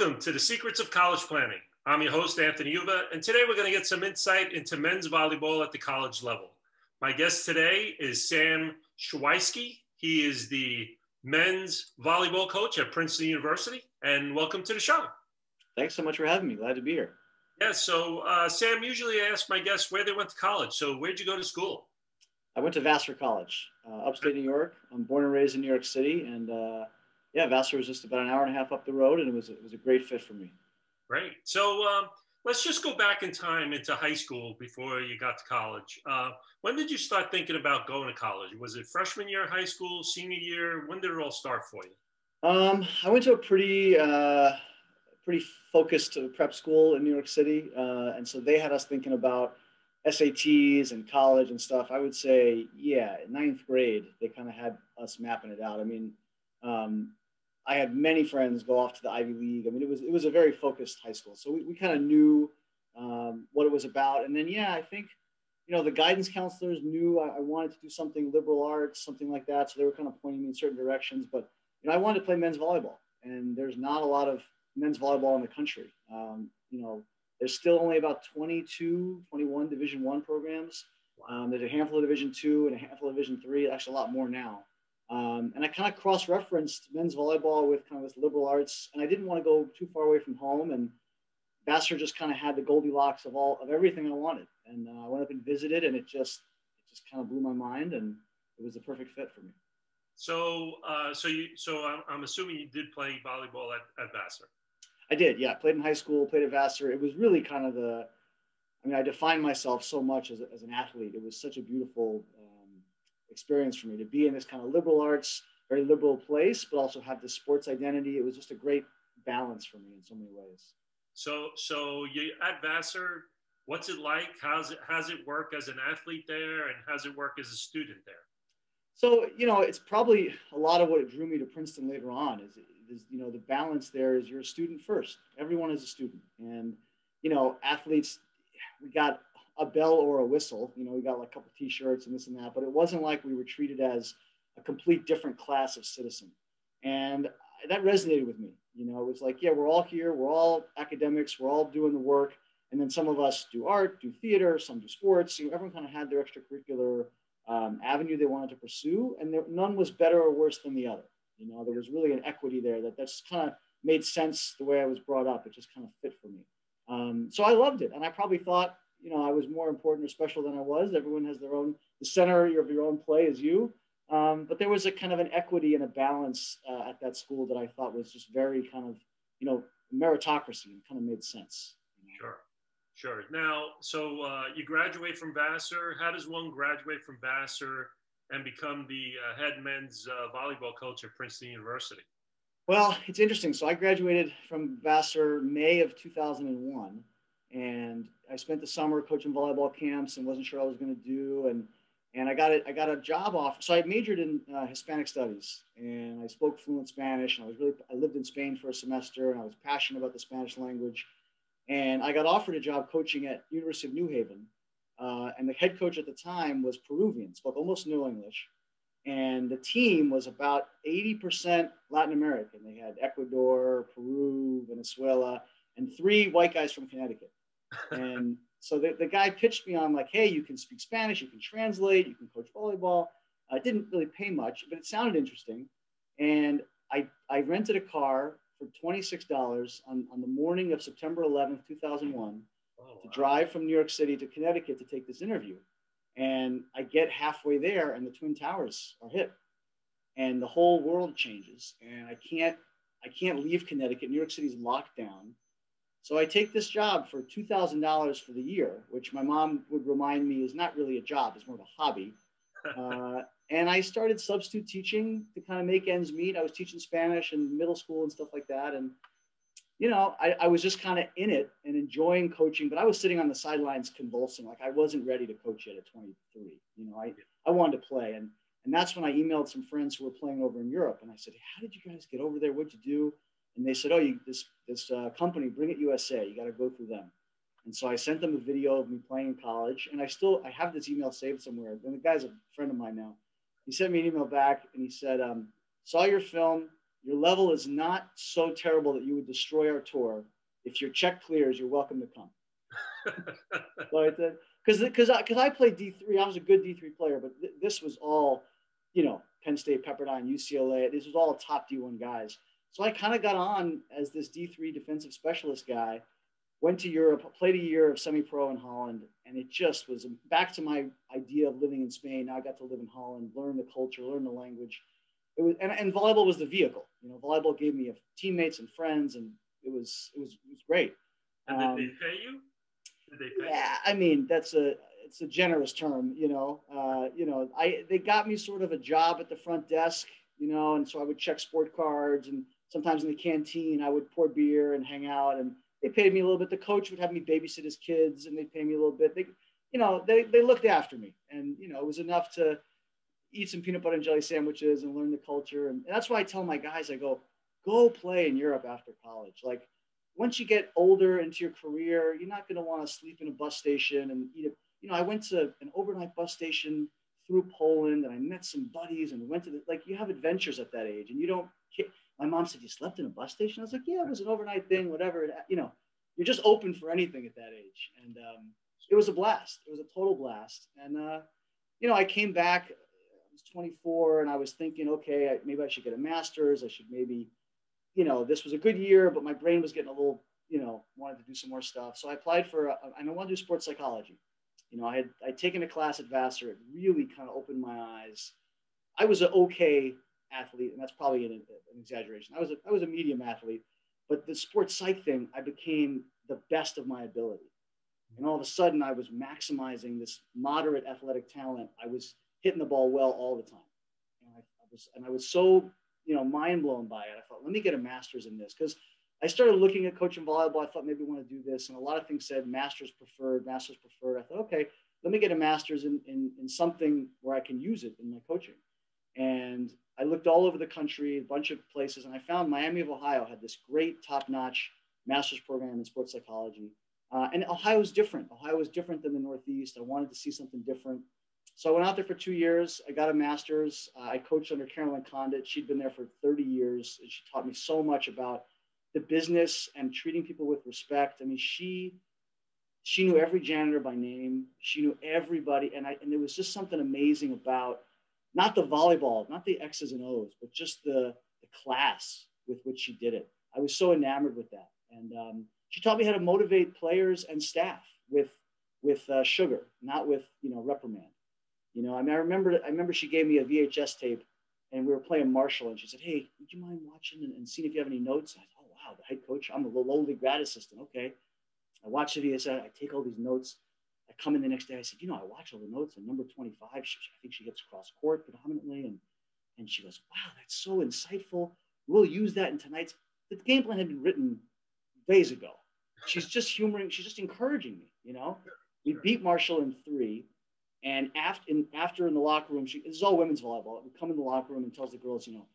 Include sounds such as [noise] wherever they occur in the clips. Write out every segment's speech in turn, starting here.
Welcome to the Secrets of College Planning. I'm your host, Anthony Uva, and today we're going to get some insight into men's volleyball at the college level. My guest today is Sam Shweisky. He is the men's volleyball coach at Princeton University, and welcome to the show. Thanks so much for having me. Glad to be here. Yeah, so uh, Sam, usually I ask my guests where they went to college. So where'd you go to school? I went to Vassar College, uh, upstate New York. I'm born and raised in New York City, and uh, yeah, Vassar was just about an hour and a half up the road, and it was it was a great fit for me. Great. So um, let's just go back in time into high school before you got to college. Uh, when did you start thinking about going to college? Was it freshman year of high school, senior year? When did it all start for you? Um, I went to a pretty uh, pretty focused prep school in New York City, uh, and so they had us thinking about SATs and college and stuff. I would say, yeah, ninth grade, they kind of had us mapping it out. I mean, um, I had many friends go off to the Ivy League. I mean, it was it was a very focused high school, so we, we kind of knew um, what it was about. And then, yeah, I think you know the guidance counselors knew I, I, wanted to do something liberal arts, something like that. So they were kind of pointing me in certain directions. But you know, I wanted to play men's volleyball, and there's not a lot of men's volleyball in the country. Um, you know, there's still only about 22, 21 Division One programs. Um, there's a handful of Division Two and a handful of Division Three. Actually, a lot more now. Um, and I kind of cross-referenced men's volleyball with kind of this liberal arts, and I didn't want to go too far away from home. And Vassar just kind of had the Goldilocks of all of everything I wanted. And uh, I went up and visited, and it just it just kind of blew my mind, and it was the perfect fit for me. So, uh, so you, so I'm, I'm, assuming you did play volleyball at, at Vassar. I did, yeah. Played in high school, played at Vassar. It was really kind of the, I mean, I defined myself so much as, as an athlete. It was such a beautiful experience for me to be in this kind of liberal arts, very liberal place, but also have this sports identity. It was just a great balance for me in so many ways. So, so you at Vassar, what's it like? How's it, how's it work as an athlete there, and how's it work as a student there? So, you know, it's probably a lot of what drew me to Princeton later on. Is, is you know the balance there is you're a student first. Everyone is a student, and you know, athletes. We got a bell or a whistle. You know, we got like a couple T-shirts and this and that, but it wasn't like we were treated as a complete different class of citizen, and that resonated with me. You know, it was like, yeah, we're all here, we're all academics, we're all doing the work, and then some of us do art, do theater, some do sports. You know, everyone kind of had their extracurricular um, avenue they wanted to pursue, and there, none was better or worse than the other. You know, there was really an equity there that that's kind of made sense the way I was brought up. It just kind of fit for me. Um, so I loved it, and I probably thought you know, I was more important or special than I was. Everyone has their own, the center of your own play is you. Um, but there was a kind of an equity and a balance uh, at that school that I thought was just very kind of, you know, meritocracy and kind of made sense. Sure. Sure. Now, so uh, you graduate from Vassar. How does one graduate from Vassar and become the uh, head men's uh, volleyball coach at Princeton University? Well, it's interesting. So I graduated from Vassar May of 2001 and I spent the summer coaching volleyball camps and wasn't sure I was going to do. And and I got it. I got a job offer. So I majored in uh, Hispanic studies, and I spoke fluent Spanish. And I was really I lived in Spain for a semester, and I was passionate about the Spanish language. And I got offered a job coaching at University of New Haven, uh, and the head coach at the time was Peruvian, spoke almost no English. And the team was about 80% Latin American. They had Ecuador, Peru, Venezuela, and three white guys from Connecticut and so the, the guy pitched me on like, hey, you can speak Spanish, you can translate, you can coach volleyball. I didn't really pay much, but it sounded interesting. And I, I rented a car for $26 on, on the morning of September 11th, 2001, oh, wow. to drive from New York City to Connecticut to take this interview. And I get halfway there and the Twin Towers are hit. And the whole world changes. And I can't, I can't leave Connecticut. New York City's locked down. So I take this job for $2,000 for the year, which my mom would remind me is not really a job, it's more of a hobby. [laughs] Uh, and I started substitute teaching to kind of make ends meet. I was teaching Spanish in middle school and stuff like that. And, you know, I, I was just kind of in it and enjoying coaching, but I was sitting on the sidelines convulsing. Like I wasn't ready to coach yet at 23. You know, I, I wanted to play. And, and that's when I emailed some friends who were playing over in Europe. And I said, How did you guys get over there? What'd you do? And they said, "Oh, you, this this uh, company, Bring It USA, you got to go through them." And so I sent them a video of me playing in college, and I still I have this email saved somewhere. And the guy's a friend of mine now. He sent me an email back, and he said, um, "Saw your film. your level is not so terrible that you would destroy our tour. If your check clears, you're welcome to come. [laughs] because because I, cause I played D3, I was a good D3 player, but th- this was all, you know, Penn State, Pepperdine, UCLA. This was all top D1 guys. So I kind of got on as this D3 defensive specialist guy. Went to Europe, played a year of semi-pro in Holland, and it just was back to my idea of living in Spain. Now I got to live in Holland, learn the culture, learn the language. It was, and, and volleyball was the vehicle. You know, volleyball gave me teammates and friends, and it was it was it was great. And did um, they pay you? Yeah, I mean that's a it's a generous term, you know. Uh, you know, I they got me sort of a job at the front desk, you know, and so I would check sport cards, and sometimes in the canteen I would pour beer and hang out, and they paid me a little bit. The coach would have me babysit his kids, and they'd pay me a little bit. They, you know, they they looked after me, and you know, it was enough to eat some peanut butter and jelly sandwiches and learn the culture, and, and that's why I tell my guys, I go, go play in Europe after college, like once you get older into your career, you're not going to want to sleep in a bus station and eat. You know, I went to an overnight bus station through Poland and I met some buddies and went to the, like, you have adventures at that age and you don't, my mom said, you slept in a bus station? I was like, yeah, it was an overnight thing, whatever. You know, you're just open for anything at that age. And um, it was a blast. It was a total blast. And, uh, you know, I came back, I was 24 and I was thinking, okay, maybe I should get a master's. I should maybe, you know, this was a good year, but my brain was getting a little, you know, wanted to do some more stuff. So I applied for, I wanted to do sports psychology. You know, I had I'd taken a class at Vassar. It really kind of opened my eyes. I was an okay athlete, and that's probably an, an exaggeration. I was a, I was a medium athlete, but the sports psych thing, I became the best of my ability. And all of a sudden, I was maximizing this moderate athletic talent. I was hitting the ball well all the time. And I, I was, and I was so you know, mind blown by it. I thought, let me get a master's in this because I started looking at coaching volleyball. I thought maybe I want to do this, and a lot of things said master's preferred, master's preferred. I thought, okay, let me get a master's in, in, in something where I can use it in my coaching. And I looked all over the country, a bunch of places, and I found Miami of Ohio had this great top-notch master's program in sports psychology. Uh, and Ohio is different. Ohio was different than the Northeast. I wanted to see something different. So I went out there for two years. I got a master's. Uh, I coached under Carolyn Condit. She'd been there for 30 years. And she taught me so much about the business and treating people with respect. I mean, she she knew every janitor by name. She knew everybody, and I and there was just something amazing about not the volleyball, not the X's and O's, but just the the class with which she did it. I was so enamored with that, and um, she taught me how to motivate players and staff with with uh, sugar, not with you know reprimand. You know, I mean, I remember, I remember she gave me a VHS tape and we were playing Marshall and she said, Hey, would you mind watching and, and seeing if you have any notes? I thought, oh, wow, the head coach, I'm a lowly grad assistant. Okay. I watch the VHS, I take all these notes. I come in the next day, I said, you know, I watch all the notes and number 25, she, I think she hits cross court predominantly. And, and she goes, wow, that's so insightful. We'll use that in tonight's, the game plan had been written days ago. She's just humoring, she's just encouraging me, you know? We beat Marshall in three. And after in, after in the locker room, she, this is all women's volleyball. We come in the locker room and tells the girls, you know,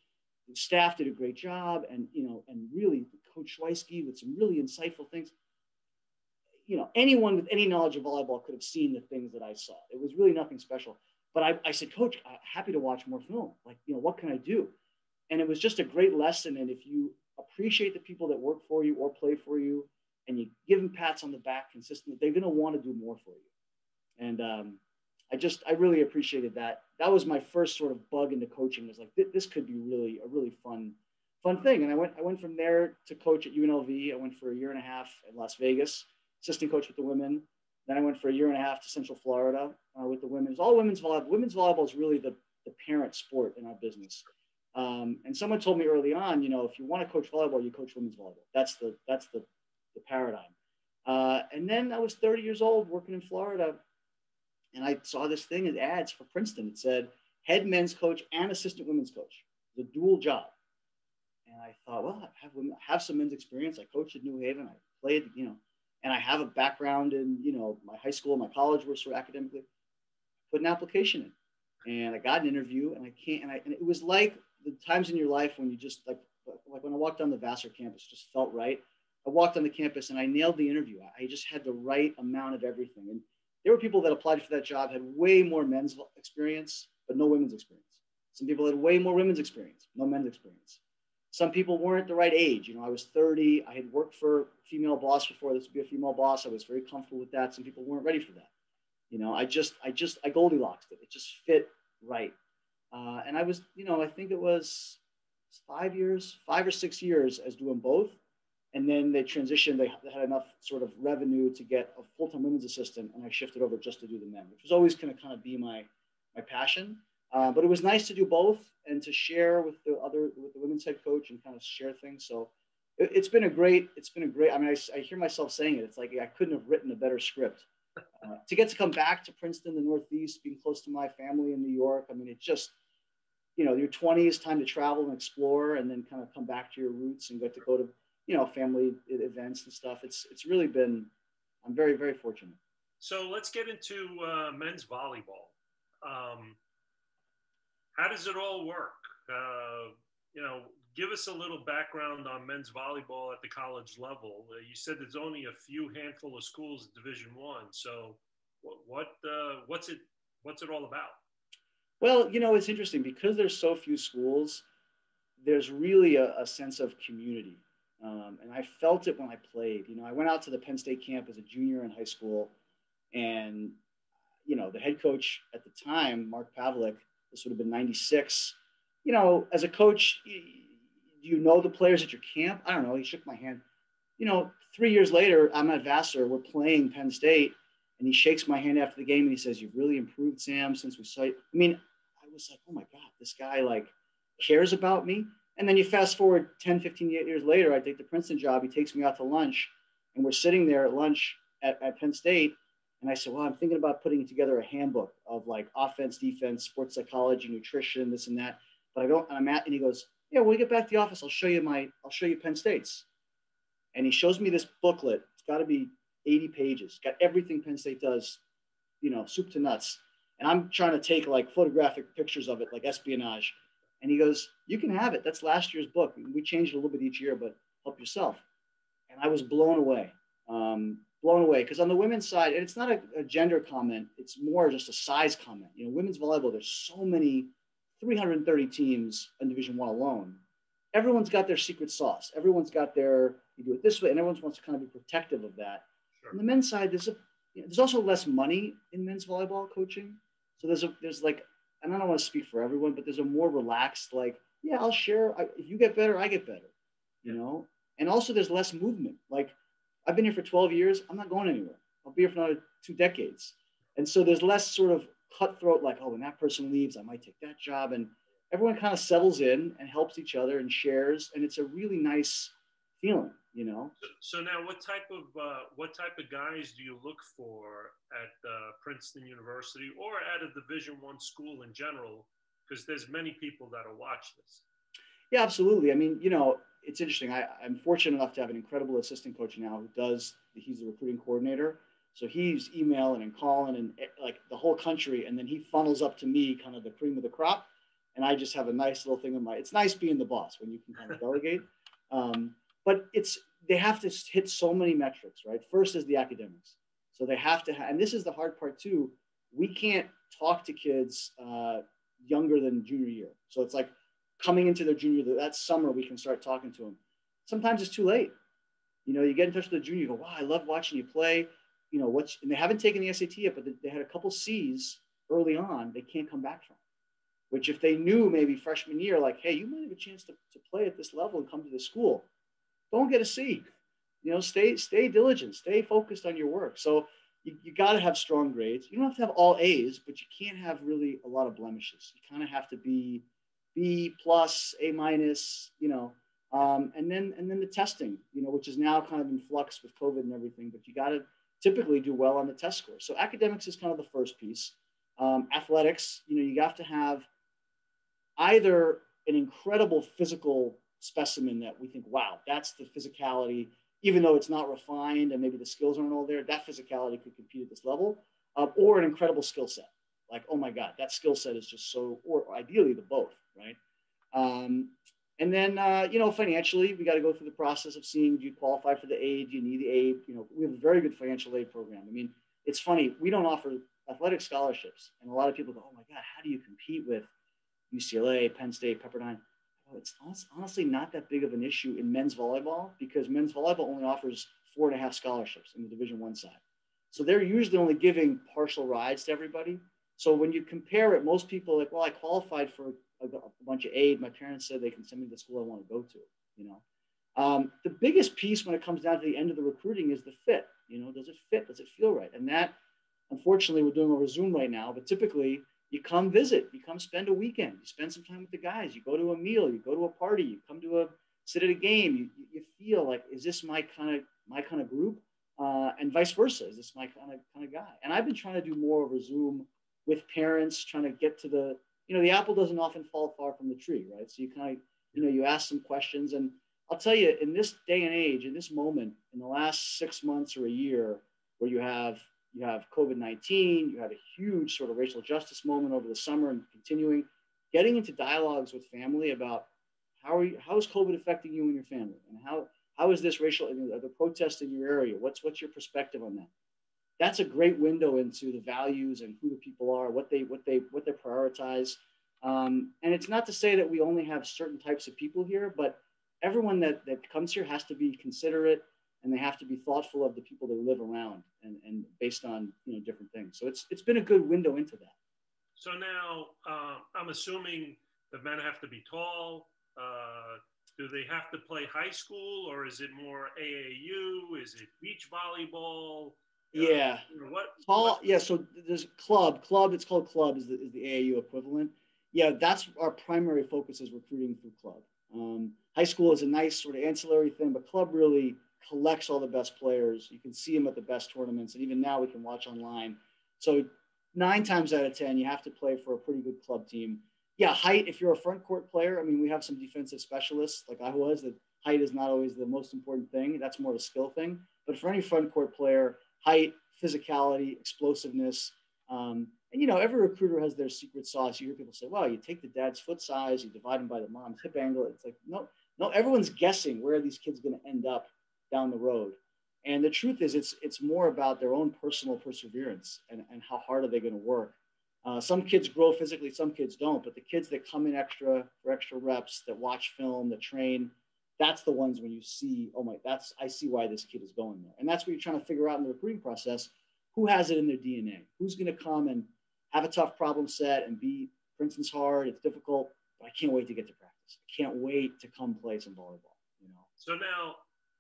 the staff did a great job, and you know, and really Coach Shweisky with some really insightful things. You know, anyone with any knowledge of volleyball could have seen the things that I saw. It was really nothing special. But I, I said, Coach, I'm happy to watch more film. Like, you know, what can I do? And it was just a great lesson. And if you appreciate the people that work for you or play for you, and you give them pats on the back consistently, they're going to want to do more for you. And um, I just I really appreciated that. That was my first sort of bug into coaching. Was like this could be really a really fun fun thing. And I went I went from there to coach at UNLV. I went for a year and a half in Las Vegas, assistant coach with the women. Then I went for a year and a half to Central Florida uh, with the women. It's all women's volleyball. Women's volleyball is really the, the parent sport in our business. Um, and someone told me early on, you know, if you want to coach volleyball, you coach women's volleyball. That's the that's the, the paradigm. Uh, and then I was 30 years old working in Florida and I saw this thing in ads for Princeton. It said head men's coach and assistant women's coach, the dual job. And I thought, well, I have, I have some men's experience. I coached at New Haven. I played, you know, and I have a background in, you know, my high school, and my college were sort of academically. Put an application in, and I got an interview, and I can't. And, I, and it was like the times in your life when you just like, like when I walked on the Vassar campus, just felt right. I walked on the campus and I nailed the interview. I just had the right amount of everything. And there were people that applied for that job had way more men's experience, but no women's experience. Some people had way more women's experience, no men's experience. Some people weren't the right age. You know, I was 30. I had worked for a female boss before. This would be a female boss. I was very comfortable with that. Some people weren't ready for that. You know, I just, I just, I Goldilocks it. It just fit right. Uh, and I was, you know, I think it was five years, five or six years as doing both. And then they transitioned, they had enough sort of revenue to get a full-time women's assistant. And I shifted over just to do the men, which was always going to kind of be my, my passion. Uh, but it was nice to do both and to share with the other, with the women's head coach and kind of share things. So it, has been a great, it's been a great, I mean, I, I hear myself saying it. It's like, I couldn't have written a better script. Uh, to get to come back to Princeton, the Northeast, being close to my family in New York. I mean, it just, you know, your 20s, time to travel and explore, and then kind of come back to your roots and get to go to, you know, family events and stuff. It's it's really been, I'm very very fortunate. So let's get into uh, men's volleyball. Um, how does it all work? Uh, you know, give us a little background on men's volleyball at the college level. Uh, you said there's only a few handful of schools in Division One. So, what what uh, what's it what's it all about? Well, you know, it's interesting because there's so few schools. There's really a, a sense of community, um, and I felt it when I played. You know, I went out to the Penn State camp as a junior in high school, and you know, the head coach at the time, Mark Pavlik, this would have been '96. You know, as a coach, you, you know the players at your camp. I don't know. He shook my hand. You know, three years later, I'm at Vassar. We're playing Penn State and he shakes my hand after the game and he says, "You've really improved, Sam, since we saw you." I mean, I was like, "Oh my God, this guy like cares about me." And then you fast forward 10, 15 years later, I take the Princeton job. He takes me out to lunch, and we're sitting there at lunch at, at Penn State. And I said, "Well, I'm thinking about putting together a handbook of like offense, defense, sports psychology, nutrition, this and that." But I don't. And I'm at, and he goes, "Yeah, when we get back to the office, I'll show you my, I'll show you Penn State's." And he shows me this booklet. It's got to be 80 pages, got everything Penn State does, you know, soup to nuts. And I'm trying to take like photographic pictures of it, like espionage. And he goes, You can have it. That's last year's book. We change it a little bit each year, but help yourself. And I was blown away, um, blown away. Because on the women's side, and it's not a, a gender comment, it's more just a size comment. You know, women's volleyball, there's so many 330 teams in Division One alone. Everyone's got their secret sauce. Everyone's got their, you do it this way, and everyone wants to kind of be protective of that. Sure. On the men's side, there's a you know, there's also less money in men's volleyball coaching. So there's a there's like, and I don't want to speak for everyone, but there's a more relaxed like, yeah, I'll share. I, if you get better, I get better, you know. And also, there's less movement. Like, I've been here for 12 years. I'm not going anywhere. I'll be here for another two decades. And so there's less sort of cutthroat, like, oh, when that person leaves, I might take that job. And everyone kind of settles in and helps each other and shares. And it's a really nice feeling you know. So, so now, what type of uh, what type of guys do you look for at uh, Princeton University or at a Division One school in general? Because there's many people that'll watch this. Yeah, absolutely. I mean, you know, it's interesting. I, I'm fortunate enough to have an incredible assistant coach now who does. He's the recruiting coordinator. So he's emailing and calling and eh, like the whole country, and then he funnels up to me, kind of the cream of the crop, and I just have a nice little thing in my. It's nice being the boss when you can kind of delegate. [laughs] Um, but it's they have to hit so many metrics, right? First is the academics. So they have to, ha- and this is the hard part too. We can't talk to kids uh, younger than junior year. So it's like coming into their junior that summer we can start talking to them. Sometimes it's too late. You know, you get in touch with the junior, you go, wow, I love watching you play. You know, what's, and they haven't taken the SAT yet, but they had a couple C's early on they can't come back from. Which if they knew maybe freshman year, like, hey, you might have a chance to, to play at this level and come to the school don't get a C. You know, stay stay diligent, stay focused on your work. So you, you got to have strong grades. You don't have to have all A's, but you can't have really a lot of blemishes. You kind of have to be B plus, A minus, you know, um, and then and then the testing, you know, which is now kind of in flux with COVID and everything. But you got to typically do well on the test score. So academics is kind of the first piece. Um, athletics, you know, you have to have either an incredible physical specimen that we think, wow, that's the physicality, even though it's not refined and maybe the skills aren't all there, that physicality could compete at this level, uh, or an incredible skill set. Like, oh my God, that skill set is just so, or ideally the both, right? Um, and then, uh, you know, financially, we got to go through the process of seeing do you qualify for the aid? Do you need the aid? You know, we have a very good financial aid program. I mean, it's funny, we don't offer athletic scholarships. And a lot of people go, oh my God, how do you compete with UCLA, Penn State, Pepperdine? well, it's honestly not that big of an issue in men's volleyball because men's volleyball only offers four and a half scholarships in the Division One side. So they're usually only giving partial rides to everybody. So when you compare it, most people are like, well, I qualified for a, a bunch of aid. My parents said they can send me to the school I want to go to. You know, um, the biggest piece when it comes down to the end of the recruiting is the fit. You know, does it fit? Does it feel right? And that, unfortunately, we're doing over Zoom right now. But typically, you come visit, you come spend a weekend, you spend some time with the guys, you go to a meal, you go to a party, you come to a sit at a game. You, you feel like, is this my kind of my kind of group? Uh, and vice versa. Is this my kind of kind of guy? And I've been trying to do more over Zoom with parents, trying to get to the, you know, the apple doesn't often fall far from the tree, right? So you kind of, you know, you ask some questions. And I'll tell you, in this day and age, in this moment, in the last six months or a year, where you have you have COVID 19, you had a huge sort of racial justice moment over the summer and continuing, getting into dialogues with family about how, are you, how is COVID affecting you and your family? And how, how is this racial, know, the protest in your area? What's, what's your perspective on that? That's a great window into the values and who the people are, what they, what they, what they prioritize. Um, and it's not to say that we only have certain types of people here, but everyone that, that comes here has to be considerate and they have to be thoughtful of the people they live around and, and based on you know different things. So it's it's been a good window into that. So now uh, I'm assuming the men have to be tall. Uh, do they have to play high school or is it more AAU? Is it beach volleyball? Yeah. Uh, what? Tall. What? Yeah. So there's club. Club. It's called club. Is the, is the AAU equivalent? Yeah. That's our primary focus is recruiting through club. Um, high school is a nice sort of ancillary thing, but club really collects all the best players. You can see them at the best tournaments, and even now we can watch online. So nine times out of ten, you have to play for a pretty good club team. Yeah, height. If you're a front court player, I mean, we have some defensive specialists like I was. That height is not always the most important thing. That's more of a skill thing. But for any front court player, height, physicality, explosiveness. Um, and you know, every recruiter has their secret sauce. You hear people say, "Well, you take the dad's foot size, you divide him by the mom's hip angle." It's like, no, no. Everyone's guessing where are these kids going to end up down the road. And the truth is, it's it's more about their own personal perseverance and, and how hard are they going to work. Uh, some kids grow physically, some kids don't. But the kids that come in extra for extra reps, that watch film, that train, that's the ones when you see, oh my, that's I see why this kid is going there. And that's what you're trying to figure out in the recruiting process. Who has it in their DNA? Who's going to come and have a tough problem set and be, for instance, hard? It's difficult, but I can't wait to get to practice. I can't wait to come play some volleyball. You know. So now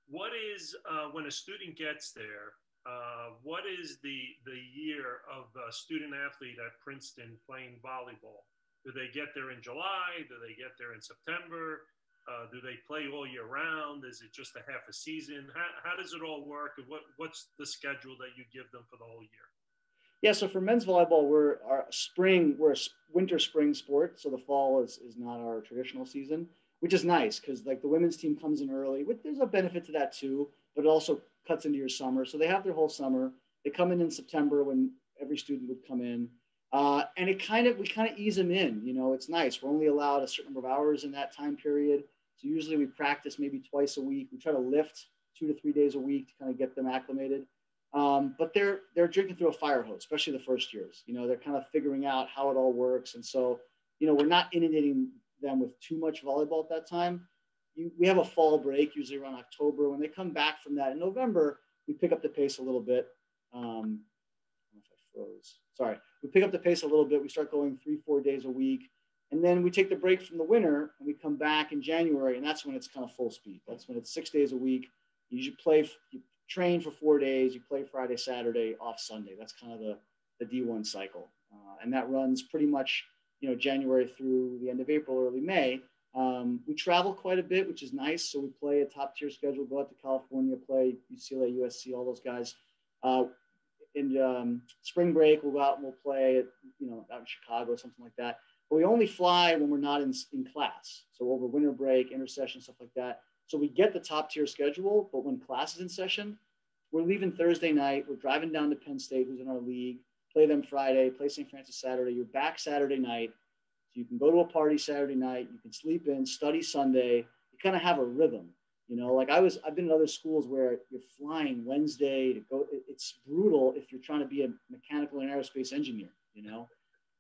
what is uh, when a student gets there? Uh, what is the the year of a student athlete at Princeton playing volleyball? Do they get there in July? Do they get there in September? Uh, do they play all year round? Is it just a half a season? How, how does it all work? And what, what's the schedule that you give them for the whole year? Yeah, so for men's volleyball, we're our spring, we're a winter spring sport. So the fall is, is not our traditional season which is nice because like the women's team comes in early. Which there's a benefit to that too, but it also cuts into your summer. So they have their whole summer. They come in in September when every student would come in. Uh, and it kind of we kind of ease them in. You know, it's nice. We're only allowed a certain number of hours in that time period. So usually we practice maybe twice a week. We try to lift two to three days a week to kind of get them acclimated. Um, but they're they're drinking through a fire hose, especially the first years. You know, they're kind of figuring out how it all works, and so you know we're not inundating them with too much volleyball at that time. You, we have a fall break, usually around October. When they come back from that in November, we pick up the pace a little bit. Um, I, froze. Sorry. We pick up the pace a little bit. We start going three, four days a week. And then we take the break from the winter and we come back in January. And that's when it's kind of full speed. That's when it's six days a week. You usually play, you train for four days. You play Friday, Saturday, off Sunday. That's kind of the, the D1 cycle. Uh, and that runs pretty much you know, January through the end of April, early May. Um, we travel quite a bit, which is nice. So we play a top tier schedule, go out to California, play UCLA, USC, all those guys. Uh, in um, spring break, we'll go out and we'll play, at, you know, out in Chicago, something like that. But we only fly when we're not in, in class. So over winter break, intersession, stuff like that. So we get the top tier schedule, but when class is in session, we're leaving Thursday night. We're driving down to Penn State, who's in our league play them Friday, play St. Francis Saturday. You're back Saturday night. So you can go to a party Saturday night. You can sleep in, study Sunday. You kind of have a rhythm. You know, like I was, I've been in other schools where you're flying Wednesday to go. It's brutal if you're trying to be a mechanical and aerospace engineer, you know?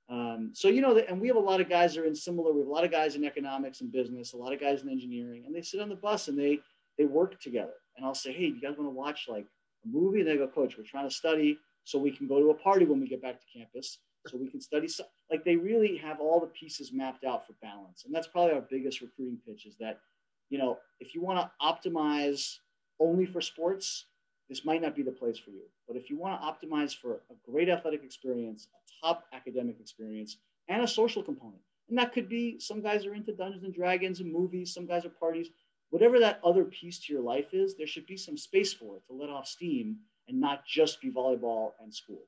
Um, so you know, and we have a lot of guys that are in similar. We have a lot of guys in economics and business, a lot of guys in engineering, and they sit on the bus and they they work together. And I'll say, hey, you guys want to watch like a movie? And they go, Coach, we're trying to study so we can go to a party when we get back to campus, so we can study. So, like they really have all the pieces mapped out for balance, and that's probably our biggest recruiting pitch is that, you know, if you want to optimize only for sports, this might not be the place for you. But if you want to optimize for a great athletic experience, a top academic experience, and a social component, and that could be some guys are into Dungeons and Dragons and movies, some guys are parties, whatever that other piece to your life is, there should be some space for it to let off steam and not just be volleyball and school.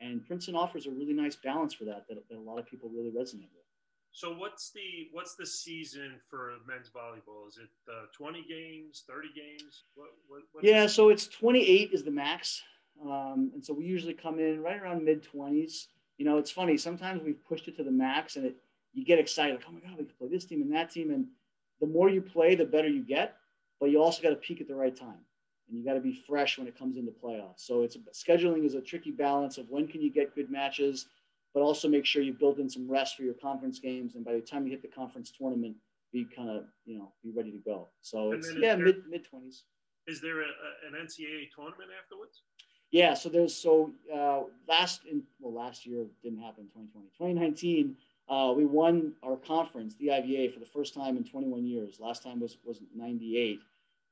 And Princeton offers a really nice balance for that, that, that a lot of people really resonate with. So what's the what's the season for men's volleyball? Is it uh, 20 games, 30 games? What, what, what yeah, so it's 28 is the max, um, and so we usually come in right around mid 20s. You know, it's funny. Sometimes we've pushed it to the max, and it you get excited like, oh my god, we can play this team and that team, and the more you play, the better you get. But you also got to peak at the right time, and you got to be fresh when it comes into playoffs. So it's scheduling is a tricky balance of when can you get good matches but also make sure you build in some rest for your conference games. And by the time you hit the conference tournament, be kind of, you know, be ready to go. So it's, yeah, there, mid, mid 20s. Is there a, an NCAA tournament afterwards? Yeah, so there's so uh, last in well last year didn't happen in 2020. 2019, uh, we won our conference, the IVA, for the first time in 21 years. Last time was was 98,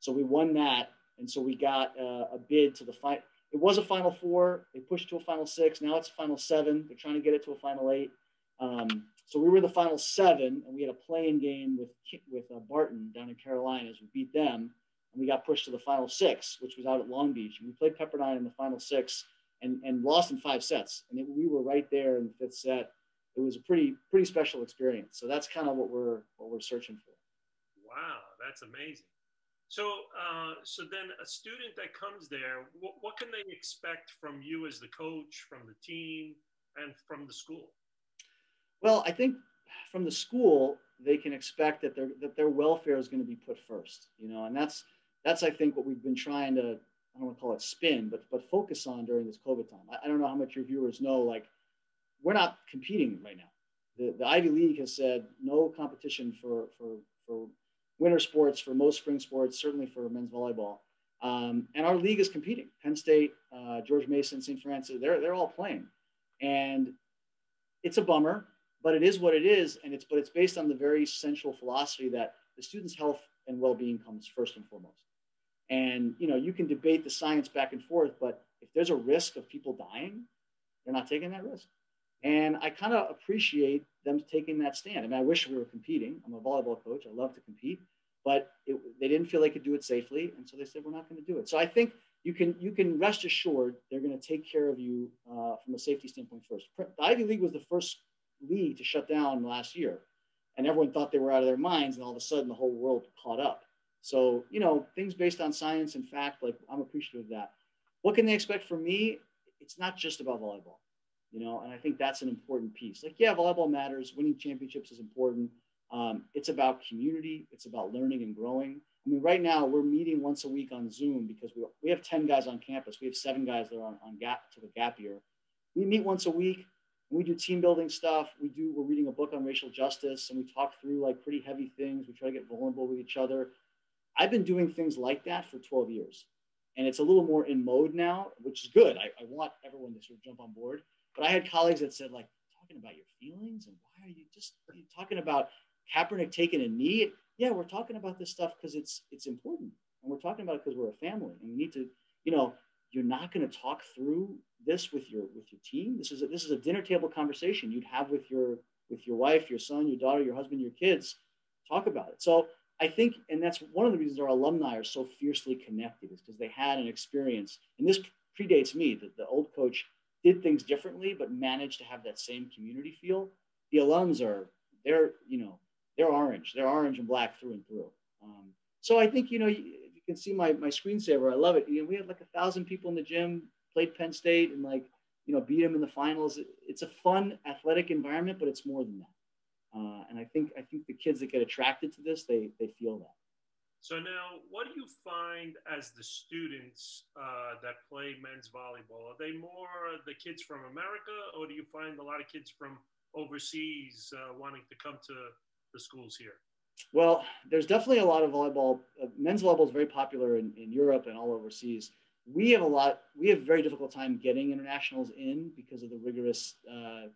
so we won that, and so we got uh, a bid to the fight it was a Final Four. They pushed to a Final Six. Now it's a Final Seven. They're trying to get it to a Final Eight. Um, so we were the Final Seven, and we had a playing game with with uh, Barton down in Carolinas. We beat them, and we got pushed to the Final Six, which was out at Long Beach. And we played Pepperdine in the Final Six and and lost in five sets. And it, we were right there in the fifth set. It was a pretty pretty special experience. So that's kind of what we're what we're searching for. Wow, that's amazing. So, uh, so then a student that comes there, what, what can they expect from you as the coach, from the team, and from the school? Well, I think from the school they can expect that their that their welfare is going to be put first, you know, and that's that's I think what we've been trying to I don't want to call it spin, but but focus on during this COVID time. I, I don't know how much your viewers know, like we're not competing right now. The, the Ivy League has said no competition for for for winter sports for most spring sports, certainly for men's volleyball. Um, and our league is competing. Penn State, uh, George Mason, St. Francis, they're, they're all playing. And it's a bummer, but it is what it is. And it's, but it's based on the very central philosophy that the student's health and well-being comes first and foremost. And, you know, you can debate the science back and forth, but if there's a risk of people dying, they're not taking that risk. And I kind of appreciate them taking that stand. I mean, I wish we were competing. I'm a volleyball coach. I love to compete, but it, they didn't feel they could do it safely, and so they said we're not going to do it. So I think you can you can rest assured they're going to take care of you uh, from a safety standpoint first. The Ivy League was the first league to shut down last year, and everyone thought they were out of their minds, and all of a sudden the whole world caught up. So you know things based on science and fact, like I'm appreciative of that. What can they expect from me? It's not just about volleyball you know, and I think that's an important piece. Like, yeah, volleyball matters. Winning championships is important. Um, it's about community. It's about learning and growing. I mean, right now we're meeting once a week on Zoom because we, we have 10 guys on campus. We have seven guys that are on, on gap to the gap year. We meet once a week and we do team building stuff. We do, we're reading a book on racial justice and we talk through like pretty heavy things. We try to get vulnerable with each other. I've been doing things like that for 12 years. And it's a little more in mode now, which is good. I, I want everyone to sort of jump on board. But I had colleagues that said, like, talking about your feelings and why are you just are you talking about Kaepernick taking a knee? Yeah, we're talking about this stuff because it's it's important, and we're talking about it because we're a family, and we need to, you know, you're not going to talk through this with your with your team. This is a, this is a dinner table conversation you'd have with your with your wife, your son, your daughter, your husband, your kids. Talk about it. So I think, and that's one of the reasons our alumni are so fiercely connected, is because they had an experience, and this predates me. That the old coach did things differently, but managed to have that same community feel. The alums are they're you know they're orange, they're orange and black through and through. Um, so I think you know you, you can see my my screensaver. I love it. You know, we had like a thousand people in the gym, played Penn State, and like you know beat them in the finals. It's a fun athletic environment, but it's more than that. Uh, and I think I think the kids that get attracted to this, they they feel that. So now, what do you find as the students uh, that play men's volleyball? Are they more the kids from America, or do you find a lot of kids from overseas uh, wanting to come to the schools here? Well, there's definitely a lot of volleyball. Uh, men's volleyball is very popular in, in Europe and all overseas. We have a lot. We have a very difficult time getting internationals in because of the rigorous uh,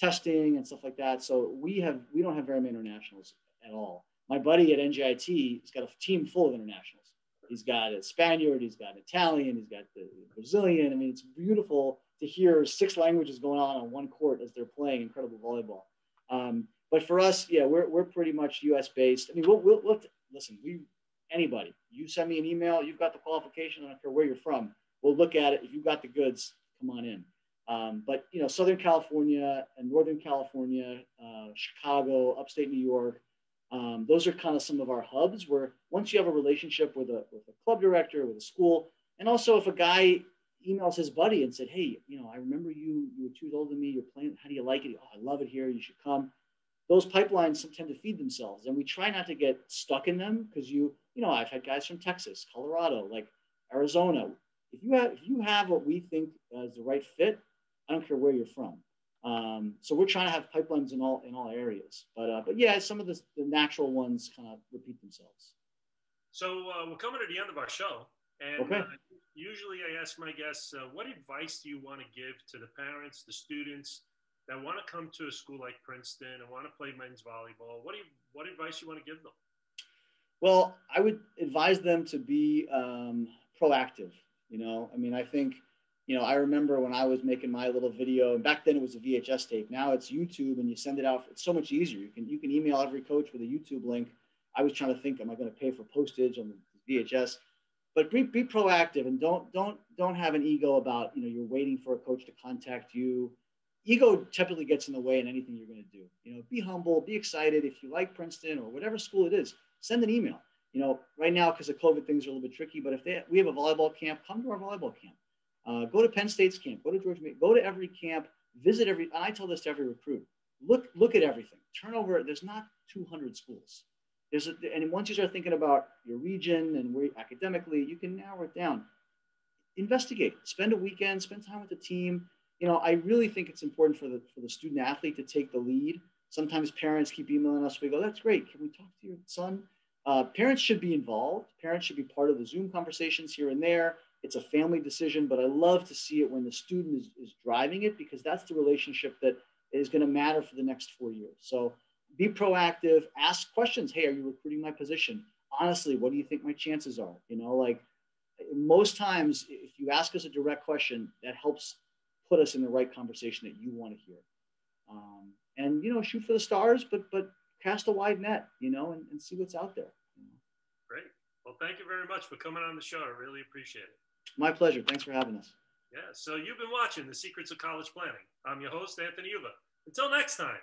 testing and stuff like that. So we have we don't have very many internationals at all. My buddy at NJIT has got a team full of internationals. He's got a Spaniard, he's got an Italian, he's got the Brazilian. I mean, it's beautiful to hear six languages going on on one court as they're playing incredible volleyball. Um, but for us, yeah, we're, we're pretty much US based. I mean, we'll, we'll, we'll listen, we, anybody, you send me an email, you've got the qualification, I don't care where you're from. We'll look at it. If you've got the goods, come on in. Um, but you know, Southern California and Northern California, uh, Chicago, upstate New York, um, those are kind of some of our hubs where once you have a relationship with a, with a club director, with a school, and also if a guy emails his buddy and said, Hey, you know, I remember you, you were two years older than me. You're playing. How do you like it? Oh, I love it here. You should come. Those pipelines tend to feed themselves. And we try not to get stuck in them because you, you know, I've had guys from Texas, Colorado, like Arizona. If you have, if you have what we think is the right fit, I don't care where you're from. Um, so we're trying to have pipelines in all in all areas. But uh, but yeah, some of the, the natural ones kind of repeat themselves. So uh, we're coming to the end of our show, and okay. uh, usually I ask my guests, uh, what advice do you want to give to the parents, the students that want to come to a school like Princeton and want to play men's volleyball? What do you what advice you want to give them? Well, I would advise them to be um, proactive. You know, I mean, I think you know, I remember when I was making my little video, and back then it was a VHS tape. Now it's YouTube, and you send it out. It's so much easier. You can you can email every coach with a YouTube link. I was trying to think, am I going to pay for postage on the VHS? But be, be proactive and don't don't don't have an ego about you know you're waiting for a coach to contact you. Ego typically gets in the way in anything you're going to do. You know, be humble, be excited. If you like Princeton or whatever school it is, send an email. You know, right now because of COVID, things are a little bit tricky. But if they, we have a volleyball camp, come to our volleyball camp uh, go to Penn State's camp, go to Georgia, go to every camp, visit every, and I tell this to every recruit, look, look at everything. Turnover, there's not 200 schools. There's a, and once you start thinking about your region and where academically, you can narrow it down. Investigate, spend a weekend, spend time with the team. You know, I really think it's important for the, for the student athlete to take the lead. Sometimes parents keep emailing us. We go, that's great. Can we talk to your son? Uh, parents should be involved. Parents should be part of the Zoom conversations here and there. It's a family decision, but I love to see it when the student is, is driving it because that's the relationship that is going to matter for the next four years. So be proactive, ask questions. Hey, are you recruiting my position? Honestly, what do you think my chances are? You know, like most times, if you ask us a direct question, that helps put us in the right conversation that you want to hear. Um, and you know, shoot for the stars, but but cast a wide net, you know, and, and see what's out there. Great. Well, thank you very much for coming on the show. I really appreciate it. My pleasure. Thanks for having us. Yeah. So you've been watching The Secrets of College Planning. I'm your host, Anthony Uva. Until next time.